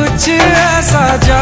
कुछ ऐसा जा